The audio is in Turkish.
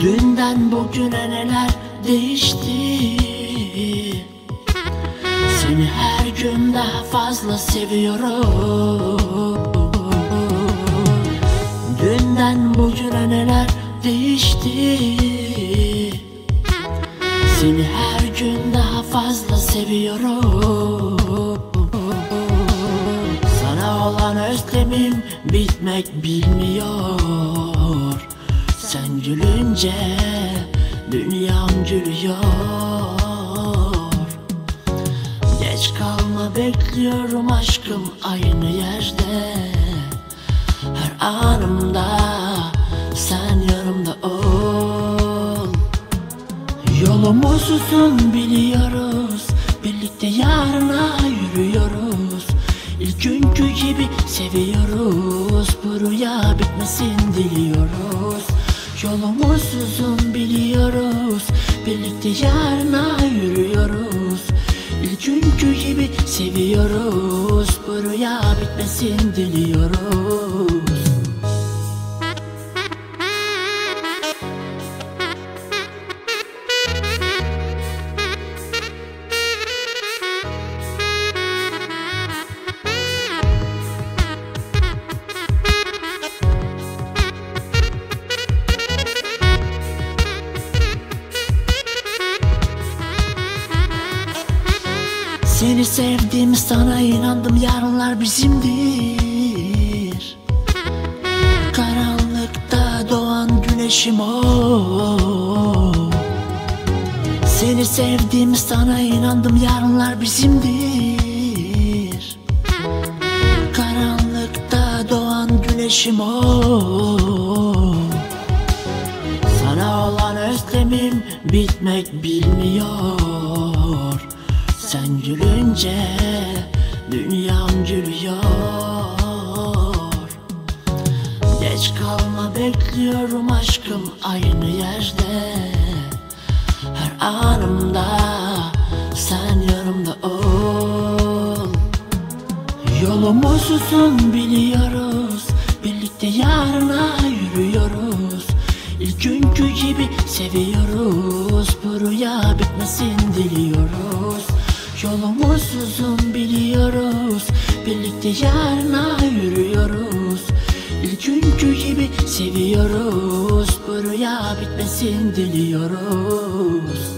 Dünden bugüne neler değişti? Seni her gün daha fazla seviyorum. Dünden bugüne neler değişti? Seni her gün daha fazla seviyorum. Sana olan özlemim bitmek bilmiyor. Sen gülünce dünyam gülüyor. Geç kalma bekliyorum aşkım aynı yerde. Her anımda sen yanımda ol. Yolumuz uzun biliyoruz. Birlikte yarına yürüyoruz. İlk günkü gibi seviyoruz. Bu rüya bitmesin diliyoruz Yolumuz uzun biliyoruz. Birlikte yarına yürüyoruz. İlk günkü gibi seviyoruz. Bu rüya bitmesin diliyoruz Seni sevdim sana inandım yarınlar bizimdir. Karanlıkta doğan güneşim o. Seni sevdim sana inandım yarınlar bizimdir. Karanlıkta doğan güneşim o. Sana olan özlemim bitmek bilmiyor Sen gülünce dünyam gülüyor. Geç kalma bekliyorum aşkım aynı yerde. Her anımda sen yanımda ol. Yolumuz uzun biliyoruz. Birlikte yarına yürüyoruz. İlk günkü gibi seviyoruz. Bu rüya bitmesin diliyoruz Yolumuz uzun biliyoruz. Birlikte yarına yürüyoruz. İlk günkü gibi seviyoruz. Bu rüya bitmesin diliyoruz